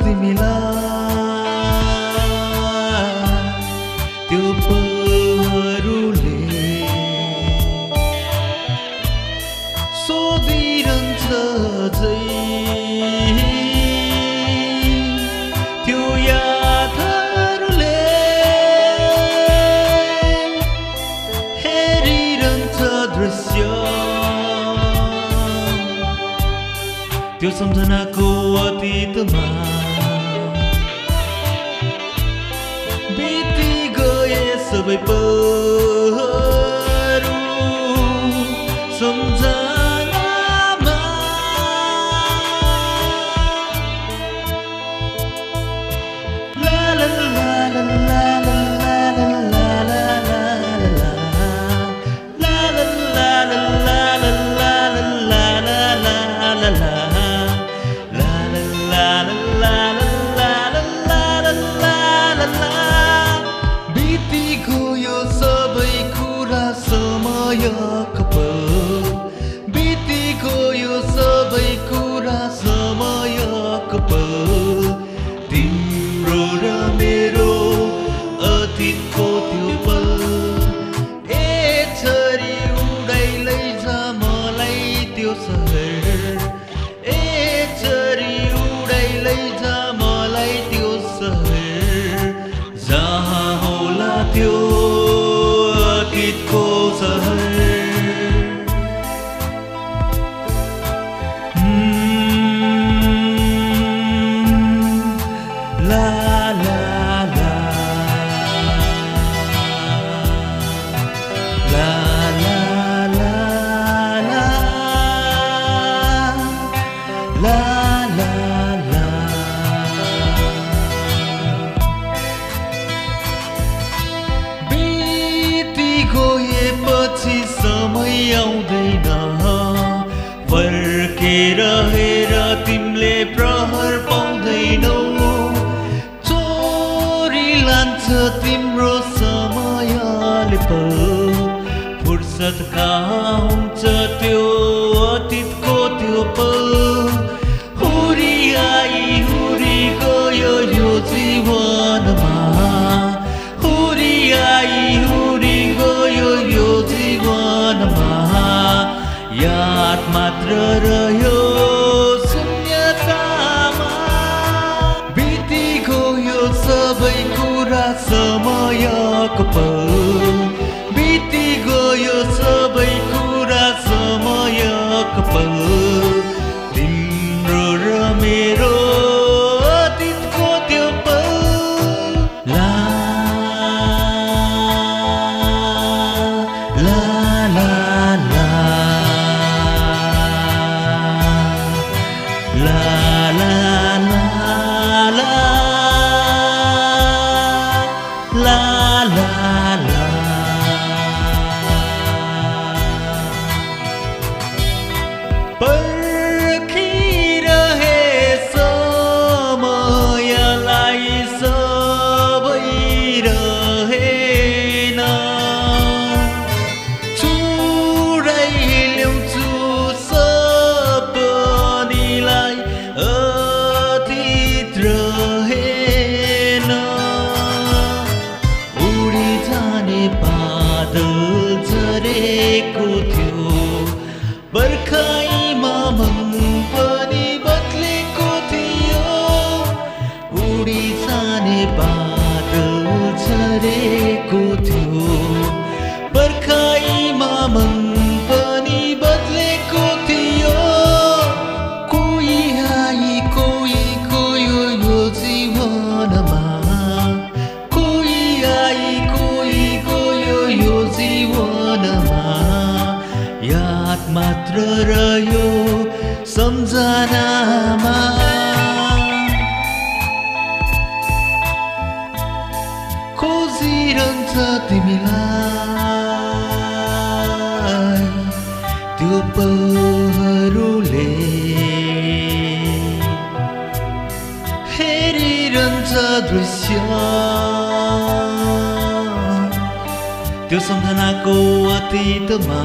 तिमीलाई त्यो सो सोधिरहन्छ जै त्यो यादहरूले हेरिरहन्छ दृश्य। त्यो सम्झनाको अतीतमा बिति गए सब पल हेर हेर तिमीले प्रहर पाउँदैनौ। चोरी लान्छ तिम्रो समयले पल। फुर्सद कहाँ हुन्छ त्यो अतीतको त्यो पल। कपाल बिति गयो सबै कुरा समय कपाल तिम्रो र मेरो अतीतको त्यो पल ला ला ला ला ला ला la बादल झरेको थियो। बर्खाइमा मङ्ग मात्र रह्यो सम्झनामा। खोजिरहन्छ तिमीलाई त्यो पहरूले हेरिरहन्छ दृश्य। त्यो सम्झनाको अतीतमा